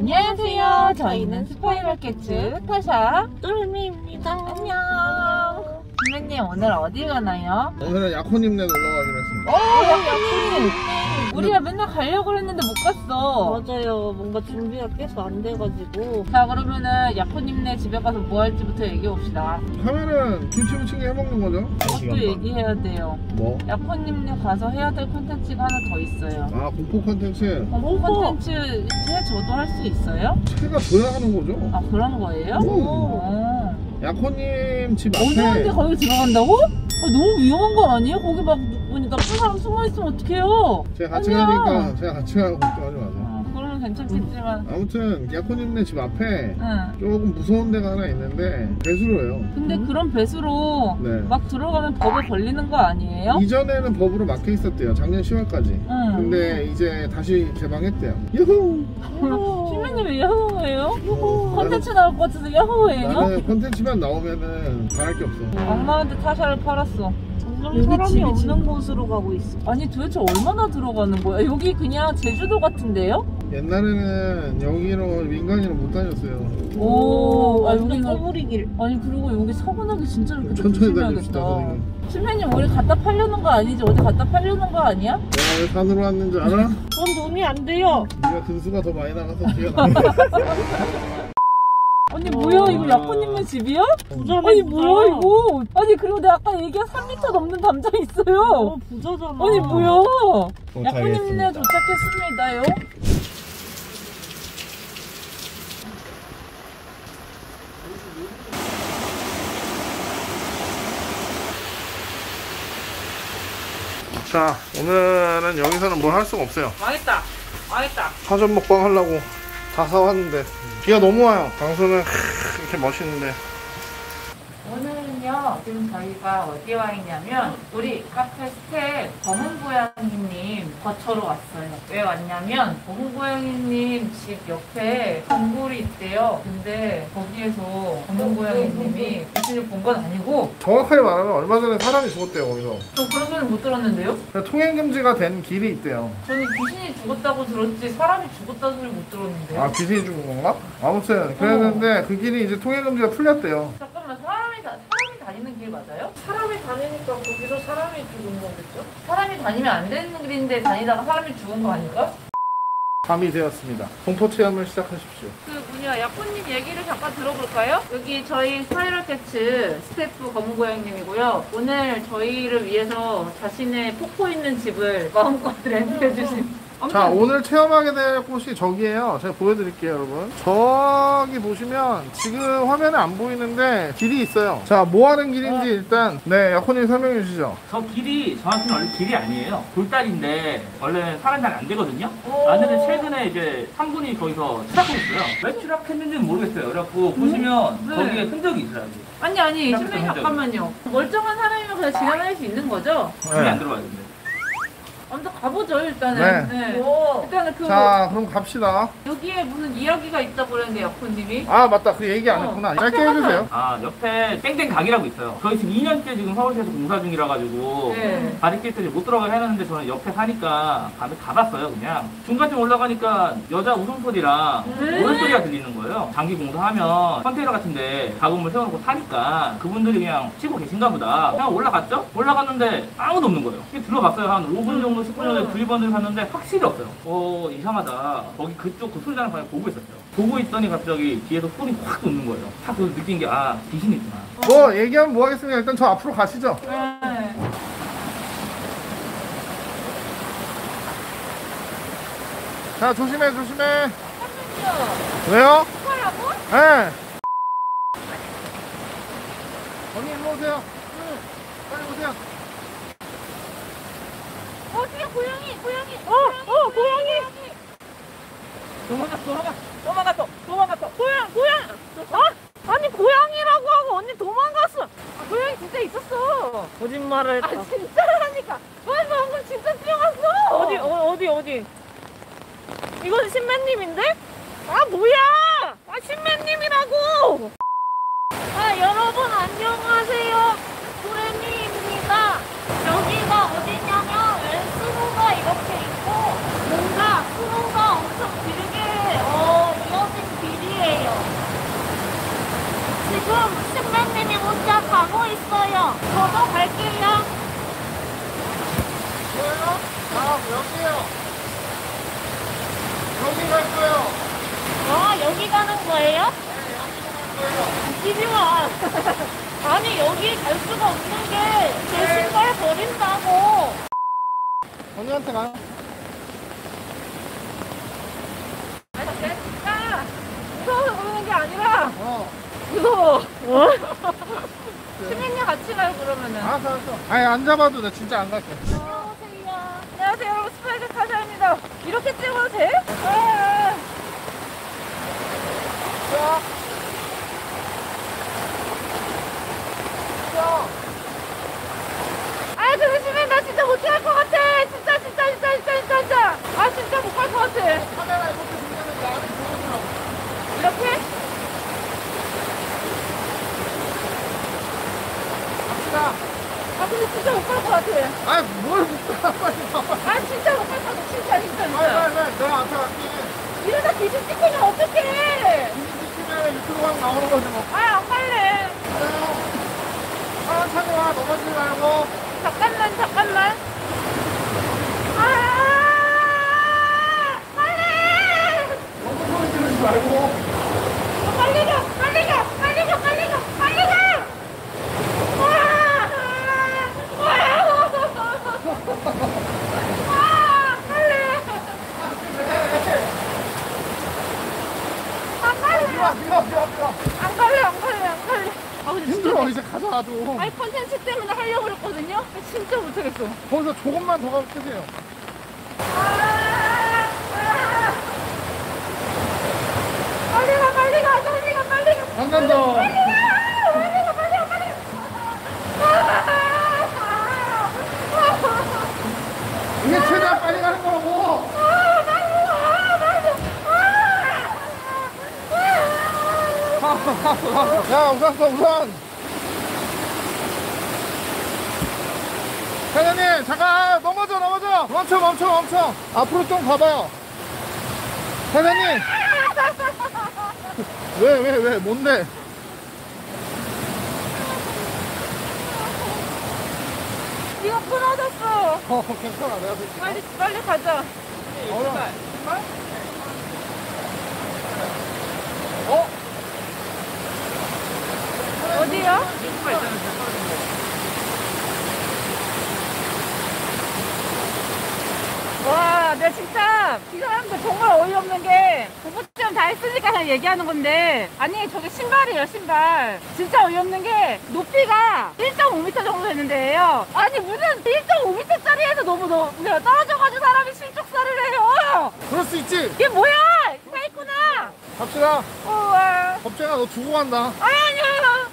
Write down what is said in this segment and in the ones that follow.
안녕하세요. 저희는 스파이럴캐츠 타샤 똘미입니다. 안녕. 선배님 오늘 어디 가나요? 오늘은 약혼님네 놀러 가기로 했습니다. 오 약혼님. 우리가 맨날 가려고 했는데 못 갔어. 맞아요. 뭔가 준비가 계속 안 돼가지고. 자 그러면은 약혼님네 집에 가서 뭐 할지부터 얘기해 봅시다. 하면은 김치 부침개 해먹는 거죠? 그것도 얘기해야 돼요. 뭐? 약혼님네 가서 해야 될 콘텐츠가 하나 더 있어요. 아 공포 컨텐츠 어, 콘텐츠 제 저도 할 수 있어요? 채가 하는 거죠? 아 그런 거예요? 오. 어. 약혼님 집 앞에 거기 들어간다고? 아, 너무 위험한 거 아니에요? 거기 막 누구니 나쁜 사람 숨어 있으면 어떡해요? 제가 같이 아니야. 가니까 제가 같이 가고 걱정하지 마세요. 어, 괜찮겠지만 아무튼 약혼님네 집 앞에 응. 조금 무서운 데가 하나 있는데 배수로예요. 근데 그런 배수로 네. 막 들어가면 법에 걸리는 거 아니에요? 이전에는 법으로 막혀 있었대요. 작년 10월까지. 응. 근데 이제 다시 개방했대요. 유후! 신부님 왜 야호예요? 어, 컨텐츠 나올 것 같아서 야호예요? 나는 컨텐츠만 나오면은 바랄 게 없어. 엄마한테 타샤를 팔았어. 여기 사람이 집이 없는 곳으로 가고 있어. 아니 도대체 얼마나 들어가는 거야? 여기 그냥 제주도 같은데요? 옛날에는 여기로 민간인은 못 다녔어요. 오, 아, 완전 여기는- 꼬부리길. 아니 그리고 여기 사고 나기 진짜 이렇게 천천히 다닙시다, 선생님. 신부님 우리 갖다 팔려는 거 아니지? 어디 갖다 팔려는 거 아니야? 내가 왜 산으로 왔는지 알아? 전 돈이 안 돼요. 네가 등수가 더 많이 나가서 뒤가 나. 아니 뭐야 이거 약혼님네 집이야? 부자네. 아니 부자. 뭐야 이거? 아니 그리고 내가 아까 얘기한 3m 넘는 담장 어, 있어요. 부자잖아. 아니 뭐야? 어, 약혼님네 도착했습니다요. 자, 오늘은 여기서는 뭘 할 수가 없어요. 망했다. 망했다. 파전 먹방 하려고 다 사왔는데 비가 너무 와요. 방송은 이렇게 멋있는데 오늘은요 지금 저희가 어디 와 있냐면 우리 카페 스텝 검은 고양이님 거처로 왔어요 왜 왔냐면 검은 고양이님 집 옆에 동굴이 있대요 근데 거기에서 검은 고양이님이 귀신을 본 건 아니고 정확하게 말하면 얼마 전에 사람이 죽었대요 거기서. 저 그런 소리 못 들었는데요? 그래서 통행 금지가 된 길이 있대요. 저는 귀신이 죽었다고 들었지 사람이 죽었다는 소리 못 들었는데요 아 귀신이 죽은 건가? 아무튼 그랬는데 그 길이 이제 통행 금지가 풀렸대요. 잠깐만 사람이, 다, 사람이 다니는 길 맞아요? 사람이 다니니까 거기서 사람이 죽은 거겠죠? 사람이 다니면 안 되는 길인데 다니다가 사람이 죽은 거 아닌가? 밤이 되었습니다. 공포 체험을 시작하십시오. 그 뭐냐 약혼님 얘기를 잠깐 들어볼까요? 여기 저희 스파이럴 캐츠 스태프 검은고양님이고요 오늘 저희를 위해서 자신의 폭포 있는 집을 마음껏 렌트해 주신 자 오늘 체험하게 될 곳이 저기예요 제가 보여드릴게요 여러분 저기 보시면 지금 화면에 안 보이는데 길이 있어요 자 뭐하는 길인지 일단 네 약혼님 설명해 주시죠 저 길이 정확히는 원래 길이 아니에요. 돌다리인데 원래 사람이 잘안 되거든요. 오. 안에는 최근에 이제 한 분이 거기서 추락했어요. 왜 추락했는지는 모르겠어요. 그래갖고 보시면 네. 거기에 흔적이 있어요. 아니 아니 선생님 좀 잠깐만요 멀쩡한 사람이면 그냥 지나갈 수 있는 거죠? 길이 안 들어와요. 근데. 가보죠 일단은 네. 오. 일단은 그 자 그럼 갑시다 여기에 무슨 이야기가 있다고 그랬는데 약혼님이 아 맞다 그 얘기 안 어. 했구나 짧게 해주세요 아 옆에 땡땡 가게라고 있어요. 거기 지금 2년째 지금 서울시에서 공사 중이라 가지고 네. 바리케이트 못 들어가게 해놨는데 저는 옆에 사니까 밤에 가봤어요 그냥 중간쯤 올라가니까 여자 웃음소리랑 네. 노랫소리가 들리는 거예요 장기 공사하면 컨테이너 같은데 가구물 세워놓고 사니까 그분들이 그냥 치고 계신가 보다 그냥 올라갔죠? 올라갔는데 아무도 없는 거예요 이렇게 들어봤어요 한 5분 정도 10분 정도 두리번을 샀는데 확실히 없어요. 어 이상하다. 거기 그쪽 그 소리 나는 방향 보고 있었어요. 보고 있더니 갑자기 뒤에서 소리 확 돋는 거예요. 확 그래서 느낀 게 아 귀신이 있구나. 뭐 얘기하면 뭐 하겠습니까? 일단 저 앞으로 가시죠. 네. 자 조심해 조심해. 왜요? 네. 언니 일로 오세요. 빨리 오세요 어 뒤에 고양이 고양이 어, 어, 고양이. 도망갔어 도망갔어 도망갔어 도망갔어 고양, 고양. 어? 아니 고양이라고 하고 언니 도망갔어. 아, 고양이 진짜 있었어 거짓말을 아 했다. 진짜라니까 왜 방금 진짜 뛰어갔어 어디, 어, 어디, 어디? 이건 신매님인데? 아 뭐야? 아 신매님이라고. 아 여러분 안녕하 지금 신부님이 혼자 가고 있어요. 저도 갈게요. 왜요? 아, 여기요. 여기 갈 거예요. 아, 여기 가는 거예요? 네, 여기 갈 거예요. 웃기지 마. 아니, 여기 갈 수가 없는 게제 네. 신발 버린다고. 언니한테 가. 무서워. 시민님 같이 가요, 그러면은. 알았어, 알았어. 아니, 안 잡아도 나 진짜 안 갈게. 안녕하세요. 안녕하세요, 여러분. 스파이크 카자입니다. 이렇게 찍어도 돼? 아, 자. 자. 아, 근데 시민 나 진짜 못할 것 같아. 진짜, 진짜, 진짜, 진짜, 진짜, 진짜. 아, 진짜 못 갈 것 같아. 카메라 이렇게 보면 나를 보여주라고. 이렇게? 갑시다. 아, 근데 진짜 못 갈 것 같아. 아이, 뭘 못 가. 빨리 가. 빨리. 아, 진짜 못 갈 것 같아. 진짜, 진짜, 빨리, 진짜. 빨리, 빨리. 내가 앞에 갈게. 이러다 귀신 찍히면 어떡해. 이미 찍히면 유튜브 막 나오는 거지 뭐. 아, 안 갈래. 천천히 와. 넘어지지 말고. 잠깐만, 잠깐만. 아, 빨리! 너무 소리 지르지 말고. 아, 빨리 가! 빨리 가! 빨리 가! 빨리 가! 빨리 가! 와! 와! 아, 빨리! 아, 빨리! 밀어, 밀어, 밀어, 밀어. 안 갈래, 안 갈래, 안 갈래. 아, 근데 진짜 힘들어, 이제 가자, 나도. 아니 컨텐츠 때문에 하려고 그랬거든요? 진짜 못하겠어. 거기서 조금만 더 가면 끝이에요. 빨리 가, 빨리 가, 빨리 가, 빨리 가. 이게 최대한 빨리 가는 거라고. 갔어, 갔어. 야, 우산 써, 우산. 사장님, 잠깐, 넘어져, 넘어져. 멈춰, 멈춰, 멈춰. 앞으로 좀 가봐요. 사장님. 왜, 왜, 왜, 뭔데? 이거 끊어졌어. 어, 괜찮아, 내가 들게. 빨리, 빨리 가자. 어려. 어? 어디요? 와, 내가 진짜 이 사람들 정말 어이없는 게 부부점 다 했으니까 그냥 얘기하는 건데 아니 저게 신발이에요 신발 진짜 어이없는 게 높이가 1.5m 정도 되는데요 아니 무슨 1.5m짜리에서 너무 너, 떨어져가지고 사람이 실족살을 해요 그럴 수 있지. 이게 뭐야 사이구나 갑시다. 우와 겁쟁아, 너 두고 간다. 아니 아니야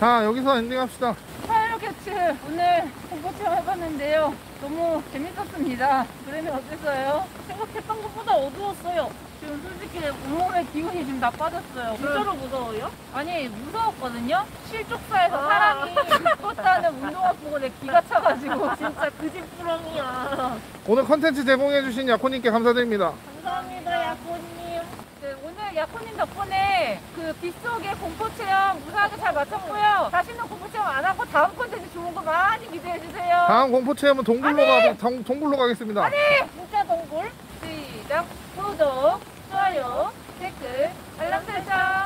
자, 여기서 엔딩합시다. 파이로 캐치 오늘 공포 체험 해봤는데요. 너무 재밌었습니다. 그러면 어땠어요? 생각했던 것보다 어두웠어요. 지금 솔직히 온몸의 기운이 지금 다 빠졌어요. 진짜로 무서워요? 아니 무서웠거든요. 실족사에서 사람이 죽었다는 운동화 보고 내 기가 차가지고. 진짜 그 집 부렁이야. 오늘 컨텐츠 제공해주신 야코님께 감사드립니다. 감사합니다 야코님 야코님 덕분에 그 빗속의 공포 체험 무사하게 잘 마쳤고요. 다시는 공포 체험 안 하고 다음 콘텐츠 좋은 거 많이 기대해 주세요. 다음 공포 체험은 동굴로 가 동, 동굴로 가겠습니다. 아니 진짜 동굴 시작 구독 좋아요 댓글 알람 설정.